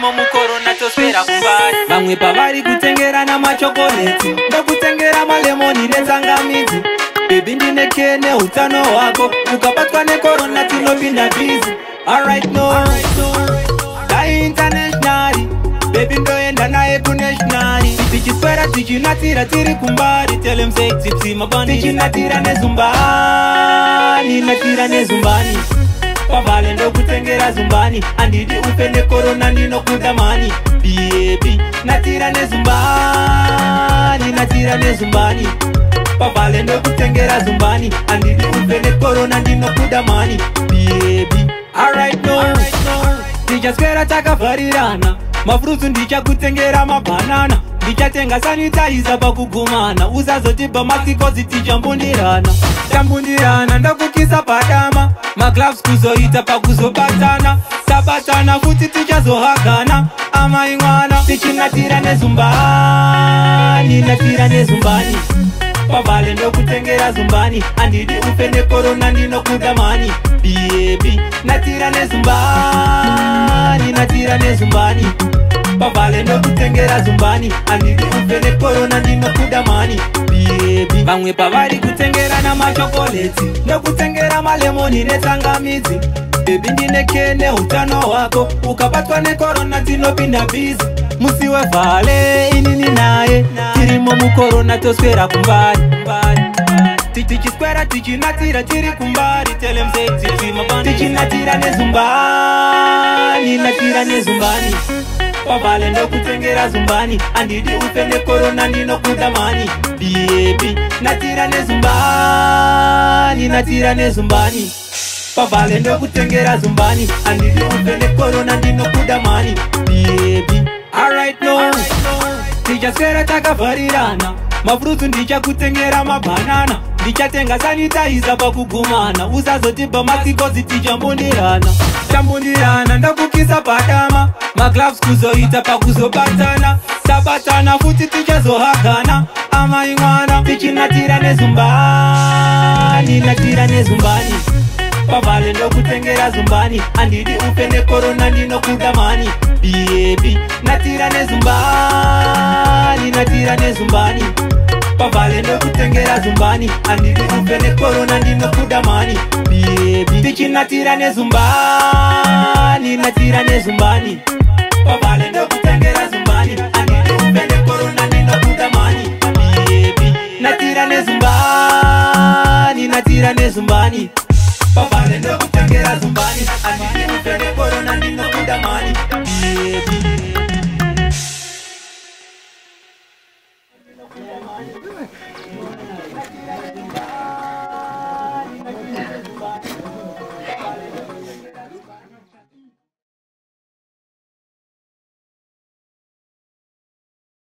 mumwe mukorona tosvera kumbari vamwe pavari kutengerana machokoreti ndokutengera malemoni netsangamidzi bebi ndinekee neutano hwako ukabatwa nekorona tinopinda bhizi ainternationari bebi ndoenda naye kunationari tichiswera tichinatira tiri kumbari telemsetipsimatichinatira nezumbani natira nezumbani pavale ndoku zumbani andidi ufe nekorona ndinokunda mani biyepi natira nezumbani natira nezumbani pavale nokutengera zumbani andidi ufe nekorona ndinokunda mani biyepi arit no ndichaswera takavharirana mafurutsu ndichakutengera mabhanana right, no ndichatenga sanitaiza pakugumana uzazotibva masikozi tichambundirana tambundirana ndakukisa padama maglaves kuzoita pakuzobatana tabatana kuti tichazohagana amai mwana tichinatira nezumbani natira nezumbani pavale ndokutengera zumbani andidi upe nekorona ndinokuda mani biebi natira nezumbani ndinatira nezumbani pavale nokutengera zumbani handiri kufe nekorona ndinokuda mani bb vamwe pavari kutengera namachokoleti nokutengera malemoni netsangamidzi bebi ndineke neutano hwako ukabatwa nekorona tinopinda bhizi musi wevale inini naye tirimo mukorona toswera kumbari tichiswera tichinatira tiri kumbari telemzetichinatira nezumbari zumbani ndatira nezumbani pavale ndokutengera zumbani handidi ufe nekorona ndinokuda mani biyepi natira nezumbani natira nezumbani pavale ndokutengera zumbani handidi ufe nekorona ndinokuda mani biyepi arit no tichaswera takavharirana mafurutsu ndichakutengera mabhanana right, no ndichatenga sanitaiza pakugumana uzazotibva masikozi tichambundirana tambundirana ndakukisa padama maglavs kuzoita pakuzobatana tabatana futi tichazohagana amai mwana tichinatira nezumbani natira nezumbani pamhale ndokutengera zumbani handidi upe nekorona ndinokuda mani biyebi natira nezumbani natira nezumbani, natira nezumbani mabale nokutengera zumbani andiri kumbe nekorona ndinokuda mani bebi tichinatira nezumbani natira nezumbani mabale nokutengera zumbani andiri kumbe nekorona ndinokuda mani bebi natira nezumbani natira nezumbani Really?